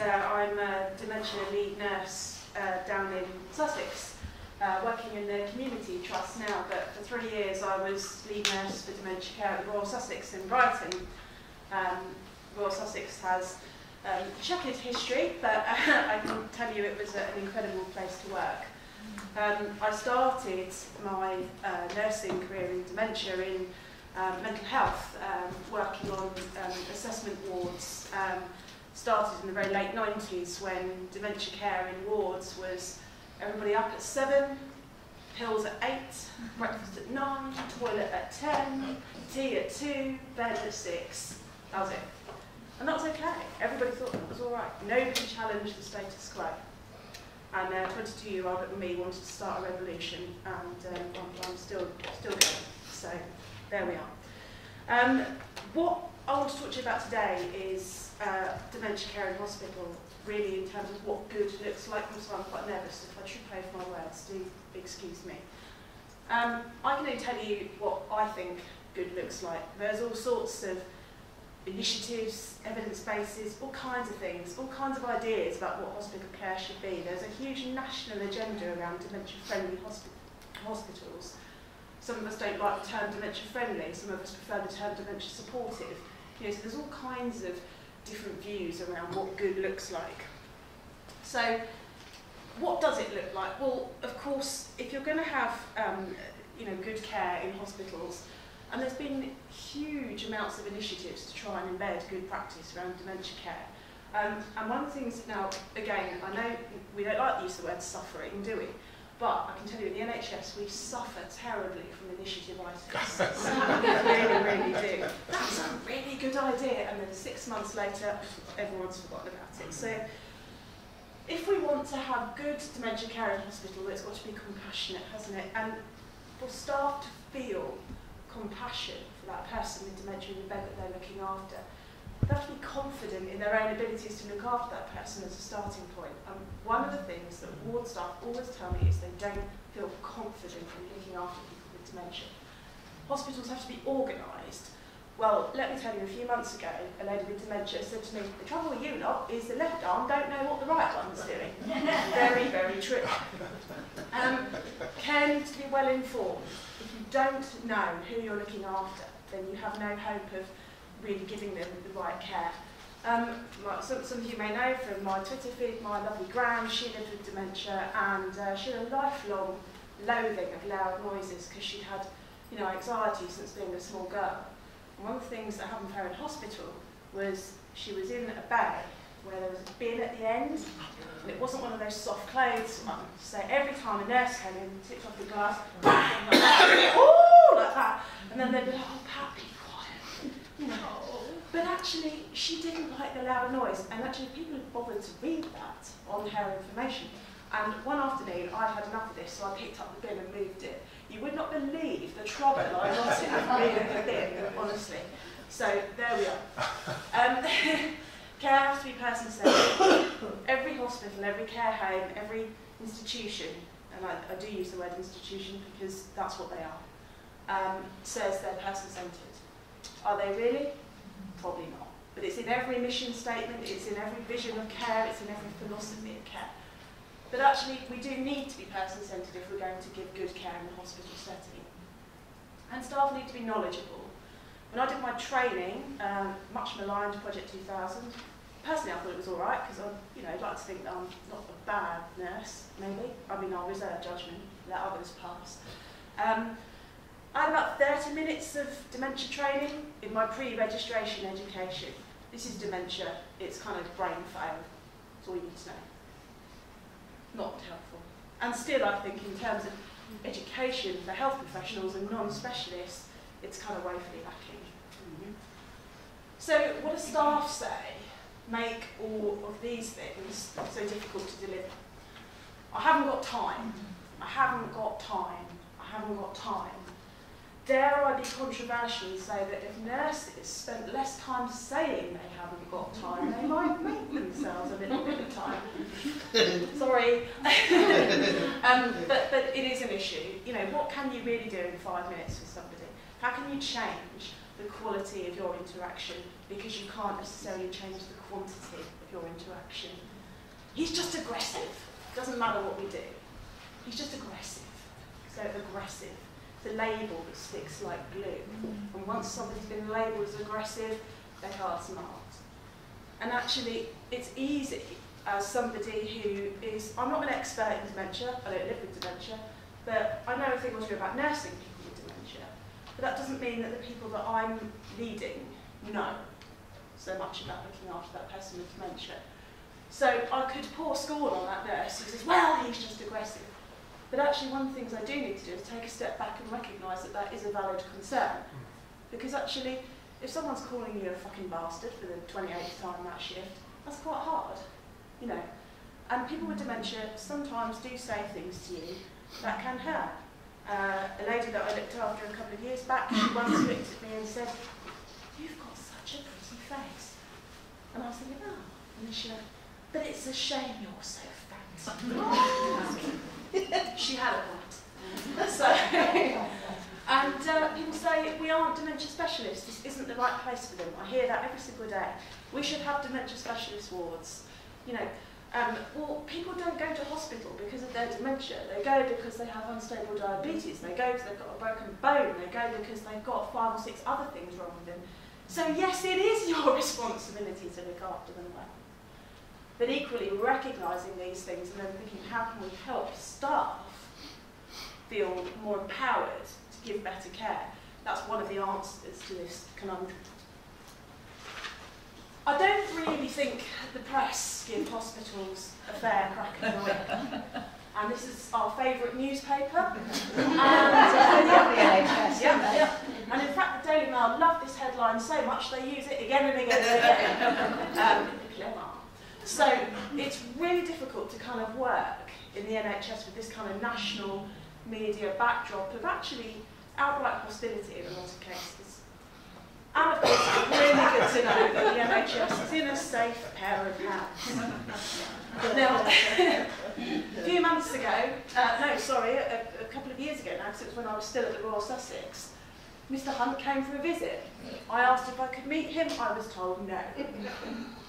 and uh, I'm a dementia lead nurse uh, down in Sussex, uh, working in the community trust now, but for three years I was lead nurse for dementia care at Royal Sussex in Brighton. Um, Royal Sussex has um, checkered history, but I can tell you it was an incredible place to work. Um, I started my uh, nursing career in dementia in um, mental health, um, working on um, assessment wards. Started in the very late 90s when dementia care in wards was everybody up at 7, pills at 8, breakfast at 9, toilet at 10, tea at 2, bed at 6. That was it. And that was okay. Everybody thought that was all right. Nobody challenged the status quo. And uh, 22-year-old me wanted to start a revolution, and um, I'm, I'm still still going. So there we are. Um, what I want to talk to you about today is uh, dementia care in hospital, really in terms of what good looks like. I'm I'm quite nervous. If I trip over my words, do excuse me. Um, I can only tell you what I think good looks like. There's all sorts of initiatives, evidence bases, all kinds of things, all kinds of ideas about what hospital care should be. There's a huge national agenda around dementia-friendly hospi hospitals. Some of us don't like the term dementia-friendly, some of us prefer the term dementia-supportive. You know, so there's all kinds of different views around what good looks like. So, what does it look like? Well, of course, if you're going to have um, you know, good care in hospitals, and there's been huge amounts of initiatives to try and embed good practice around dementia care. Um, and one of the things, now, again, I know we don't like the use of the word suffering, do we? But I can tell you, in the NHS, we suffer terribly from initiative-itis. we really, really do. That's a really good idea. And then six months later, everyone's forgotten about it. So if we want to have good dementia care in hospital, it's got to be compassionate, hasn't it? And for staff to feel compassion for that person with dementia in the bed that they're looking after. They have to be confident in their own abilities to look after that person as a starting point. And one of the things that ward staff always tell me is they don't feel confident in looking after people with dementia. Hospitals have to be organised. Well, let me tell you, a few months ago, a lady with dementia said to me, the trouble with you lot is the left arm don't know what the right one's doing. very, very true. Um, care needs to be well informed If you don't know who you're looking after, then you have no hope of really giving them the right care. Um, some, some of you may know from my Twitter feed, my lovely Gran, she lived with dementia and uh, she had a lifelong loathing of loud noises because she'd had you know, anxiety since being a small girl. And one of the things that happened to her in hospital was she was in a bay where there was a bin at the end, and it wasn't one of those soft close ones. So every time a nurse came in, tipped off the glass, bang, like that, ooh, like that, and then they'd be like, oh, Pat, be quiet. You know. But actually, she didn't like the loud noise, and actually people had bothered to read that on her information. And one afternoon, I had enough of this, so I picked up the bin and moved it. You would not believe the trouble I got in moving the bin, honestly. So there we are. Um, Care has to be person-centred. every hospital, every care home, every institution, and I, I do use the word institution because that's what they are, um, says they're person-centred. Are they really? Probably not. But it's in every mission statement, it's in every vision of care, it's in every philosophy of care. But actually, we do need to be person-centred if we're going to give good care in the hospital setting. And staff need to be knowledgeable. When I did my training, um, much maligned Project 2000, personally I thought it was all right because I, you know, I'd like to think that I'm not a bad nurse, maybe. I mean, I'll reserve judgment, let others pass. Um, 30 minutes of dementia training in my pre-registration education. This is dementia, it's kind of brain fail. That's all you need to know. Not helpful. And still, I think, in terms of education for health professionals and non-specialists, it's kind of woefully lacking. Mm -hmm. So what do staff say? make all of these things so difficult to deliver. I haven't got time. I haven't got time. I haven't got time. Dare I be controversial and say that if nurses spent less time saying they haven't got time, they might make themselves a little bit of time. Sorry. um, but, but it is an issue. You know, what can you really do in five minutes with somebody? How can you change the quality of your interaction because you can't necessarily change the quantity of your interaction. He's just aggressive. Doesn't matter what we do. He's just aggressive. So aggressive. A label that sticks like glue. Mm. And once somebody's been labelled as aggressive, they are smart. And actually, it's easy as somebody who is, I'm not an expert in dementia, I don't live with dementia, but I know a thing or two about nursing people with dementia. But that doesn't mean that the people that I'm leading know so much about looking after that person with dementia. So I could pour scorn on that nurse who says, well, he's just aggressive. But actually one of the things I do need to do is take a step back and recognise that that is a valid concern. Because actually, if someone's calling you a fucking bastard for the 28th time that shift, that's quite hard, you know. And people with dementia sometimes do say things to you that can hurt. Uh, a lady that I looked after a couple of years back, she once looked at me and said, you've got such a pretty face. And I was thinking, oh. And she went, but it's a shame you're so fat. she had a point. So, and uh, people say we aren't dementia specialists. This isn't the right place for them. I hear that every single day. We should have dementia specialist wards. You know, um, well, people don't go to hospital because of their dementia. They go because they have unstable diabetes. They go because they've got a broken bone. They go because they've got five or six other things wrong with them. So yes, it is your responsibility to look after them well. But equally, recognising these things and then thinking, how can we help staff feel more empowered to give better care? That's one of the answers to this conundrum. I don't really think the press give hospitals a fair crack at the whip. And this is our favourite newspaper. and, uh, yeah, yeah. and in fact, the Daily Mail love this headline so much they use it again and again and again. Um, so it's really difficult to kind of work in the NHS with this kind of national media backdrop of actually outright hostility in a lot of cases. And of course, it's really good to know that the NHS is in a safe pair of hands. now, a few months ago, uh, no, sorry, a, a couple of years ago now, because it was when I was still at the Royal Sussex, Mr Hunt came for a visit. I asked if I could meet him, I was told no.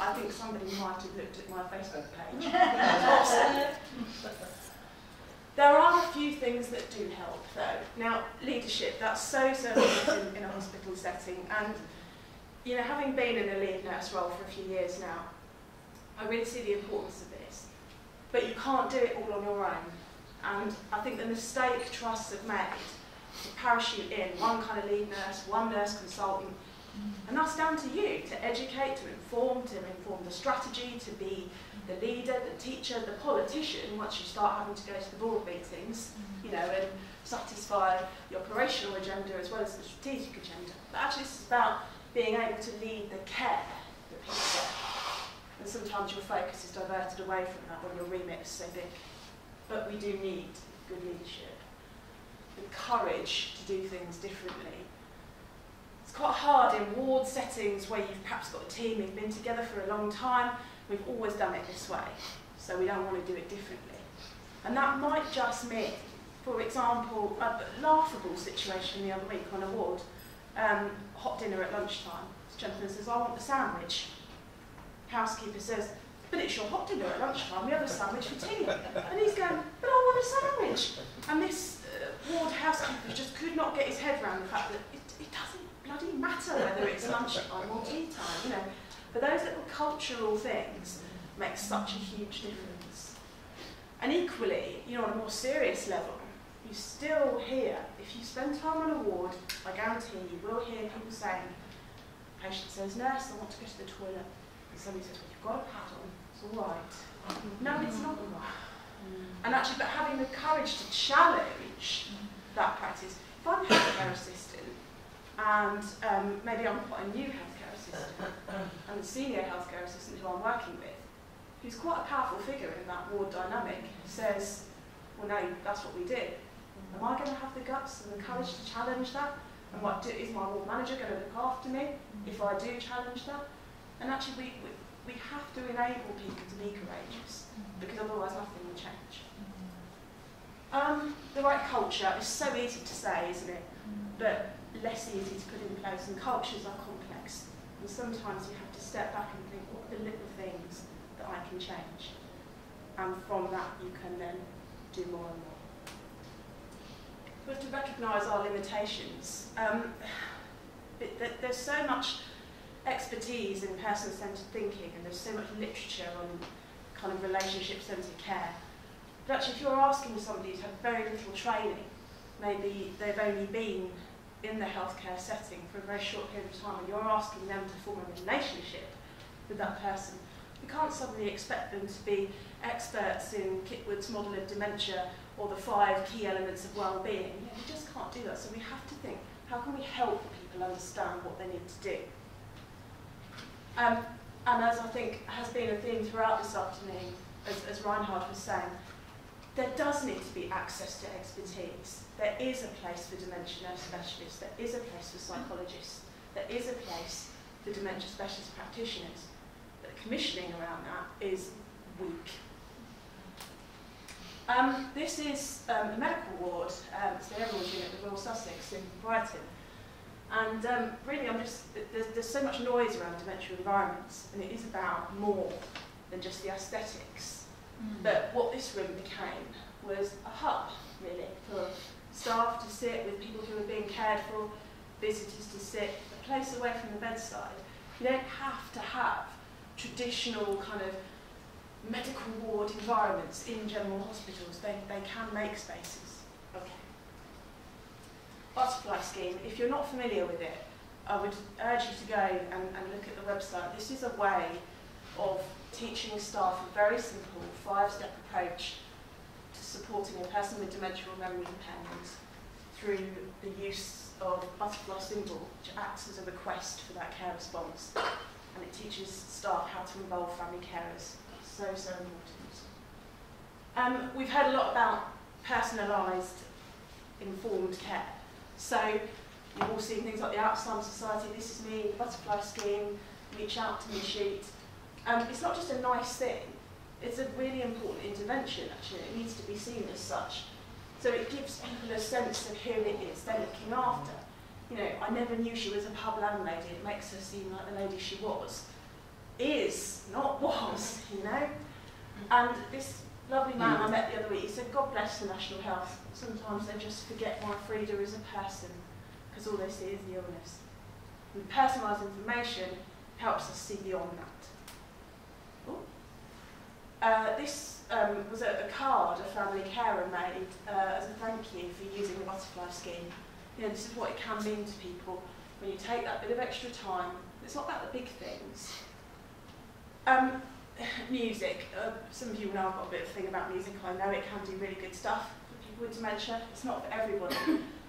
I think somebody might have looked at my Facebook page. there are a few things that do help though. Now, leadership, that's so, so important in a hospital setting. And, you know, having been in a lead nurse role for a few years now, I really see the importance of this. But you can't do it all on your own. And I think the mistake trusts have made to parachute in one kind of lead nurse, one nurse consultant, and that's down to you to educate, to inform, to inform the strategy, to be the leader, the teacher, the politician once you start having to go to the board meetings, mm-hmm. you know, and satisfy the operational agenda as well as the strategic agenda. But actually this is about being able to lead the care that people get. And sometimes your focus is diverted away from that when your remit is so big. But we do need good leadership the courage to do things differently. It's quite hard in ward settings where you've perhaps got a team who've been together for a long time. We've always done it this way, so we don't want to do it differently. And that might just mean, for example, a laughable situation the other week on a ward, um, hot dinner at lunchtime. This gentleman says, I want the sandwich. Housekeeper says, but it's your hot dinner at lunchtime, we have a sandwich for tea. And he's going, but I want a sandwich. And this ward housekeeper just could not get his head around the fact that it, it doesn't bloody matter whether it's lunchtime or tea time, you know. But those little cultural things make such a huge difference. And equally, you know, on a more serious level, you still hear, if you spend time on a ward, I guarantee you will hear people saying, patient says, nurse, I want to go to the toilet. And somebody says, well, you've got a pad on, it's all right. No, it's not all right. Mm. And actually, but having the courage to challenge that practice. If I'm a healthcare assistant, and um, maybe I'm quite a new healthcare assistant, and the senior healthcare assistant who I'm working with, who's quite a powerful figure in that ward dynamic, says, well, no, that's what we do. Am I going to have the guts and the courage to challenge that? And what do, is my ward manager going to look after me if I do challenge that? And actually, we, we, we have to enable people to be courageous, because otherwise nothing will change. Um, the right culture is so easy to say, isn't it? But less easy to put in place, and cultures are complex. And sometimes you have to step back and think, what are the little things that I can change. And from that, you can then do more and more. But to recognise our limitations, um, there's so much expertise in person-centred thinking and there's so much literature on kind of relationship-centred care. But actually, if you're asking somebody who's had very little training, maybe they've only been in the healthcare setting for a very short period of time and you're asking them to form a relationship with that person, you can't suddenly expect them to be experts in Kitwood's model of dementia or the five key elements of well-being. We just can't do that. So we have to think, how can we help people understand what they need to do? Um, and as I think has been a theme throughout this afternoon, as, as Reinhard was saying, there does need to be access to expertise. There is a place for dementia specialists, there is a place for psychologists, there is a place for dementia specialist practitioners. But commissioning around that is weak. Um, this is um, a medical ward, um, it's the Emerald Unit at the Royal Sussex in Brighton. And um, really, I'm just, there's, there's so much noise around dementia environments, and it is about more than just the aesthetics. Mm. But what this room became was a hub, really, for staff to sit with people who are being cared for, visitors to sit, a place away from the bedside. You don't have to have traditional kind of medical ward environments in general hospitals. They, they can make spaces. Okay. Butterfly scheme, if you're not familiar with it, I would urge you to go and, and look at the website. This is a way of teaching staff a very simple five-step approach to supporting a person with dementia or memory impairment through the use of butterfly symbol, which acts as a request for that care response. And it teaches staff how to involve family carers. So, so important. Um, we've heard a lot about personalised informed care. So you've all seen things like the Alzheimer's Society, This Is Me, the Butterfly Scheme, Reach Out to Me sheet. Um, it's not just a nice thing, it's a really important intervention actually. It needs to be seen as such. So it gives people a sense of who it is they're looking after. You know, I never knew she was a pub landlady. It makes her seem like the lady she was. Is, not was, you know? And this lovely man I met the other week, he said, God bless the National Health. Sometimes they just forget my Frida is a person because all they see is the illness. And personalised information helps us see beyond that. Uh, this um, was a, a, card a family carer made uh, as a thank you for using the butterfly scheme. You know, this is what it can mean to people when you take that bit of extra time. It's not about the big things. Um, music. Uh, some of you know I've got a bit of a thing about music. I know it can do really good stuff for people with dementia. It's not for everybody.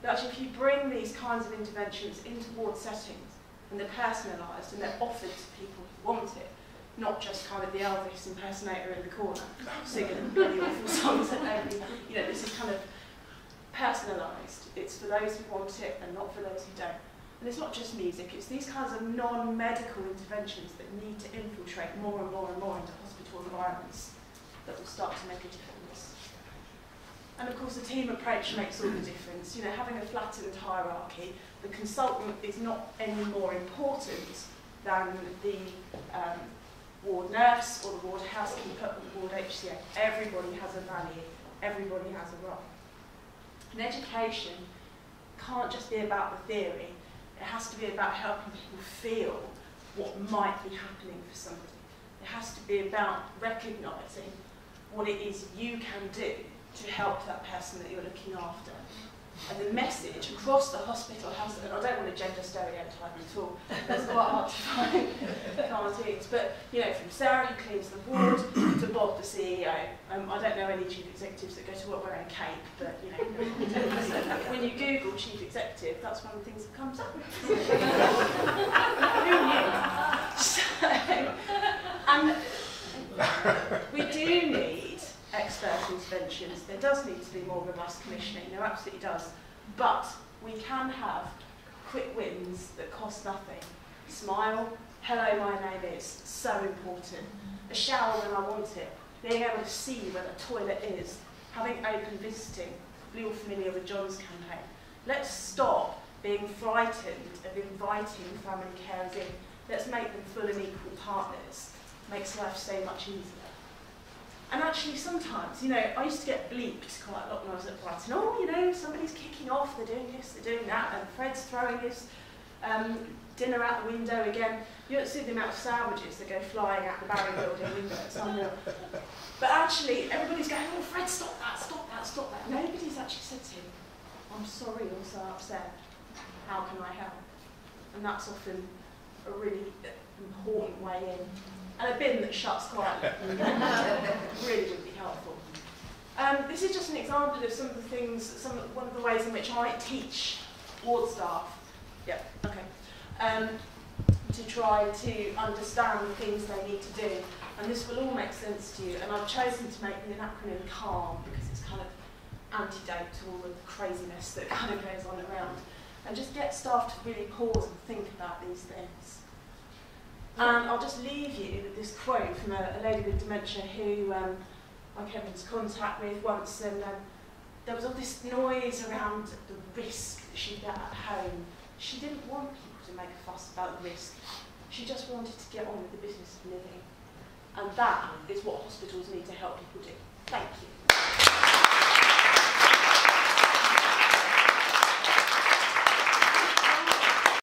but actually, if you bring these kinds of interventions into ward settings and they're personalised and they're offered to people who want it, not just kind of the Elvis impersonator in the corner singing bloody awful songs every, you know, this is kind of personalised. It's for those who want it and not for those who don't. And it's not just music, it's these kinds of non-medical interventions that need to infiltrate more and more and more into hospital environments that will start to make a difference. And of course the team approach makes all the difference. You know, having a flattened hierarchy, the consultant is not any more important than the um, ward nurse or the ward housekeeper or the ward HCA. Everybody has a value. Everybody has a role. And education can't just be about the theory. It has to be about helping people feel what might be happening for somebody. It has to be about recognising what it is you can do to help that person that you're looking after and the message across the hospital has, and I don't want to gender stereotype at all, that's quite hard to find cartoons, but you know, from Sarah who cleans the ward to Bob the CEO. Um, I don't know any chief executives that go to work wearing a cape, but you know, when you Google chief executive, that's one of the things that comes up. Who knew? So, and we do need interventions. There does need to be more robust commissioning, there absolutely does. But we can have quick wins that cost nothing. Smile, hello, my name is, so important. A shower when I want it, being able to see where the toilet is, having open visiting. We're all familiar with John's campaign. Let's stop being frightened of inviting family carers in. Let's make them full and equal partners makes life so much easier. And actually, sometimes, you know, I used to get bleeped quite a lot when I was at Brighton. Oh, you know, somebody's kicking off, they're doing this, they're doing that, and Fred's throwing his um, dinner out the window again. You don't see the amount of sandwiches that go flying out the Barry building window Sunhill. But actually, everybody's going, oh, Fred, stop that, stop that, stop that. Nobody's actually said to him, I'm sorry you're so upset. How can I help? And that's often a really important way in. And a bin that shuts quietly really would be helpful. Um, this is just an example of some of the things, some of, one of the ways in which I teach ward staff. Yep, okay. Um, to try to understand the things they need to do. And this will all make sense to you. And I've chosen to make the acronym CALM because it's kind of antidote to all of the craziness that kind of goes on around. And just get staff to really pause and think about these things. And I'll just leave you with this quote from a, a lady with dementia who um, I came into contact with once, and um, there was all this noise around the risk that she'd get at home. She didn't want people to make a fuss about risk. She just wanted to get on with the business of living. And that is what hospitals need to help people do. Thank you.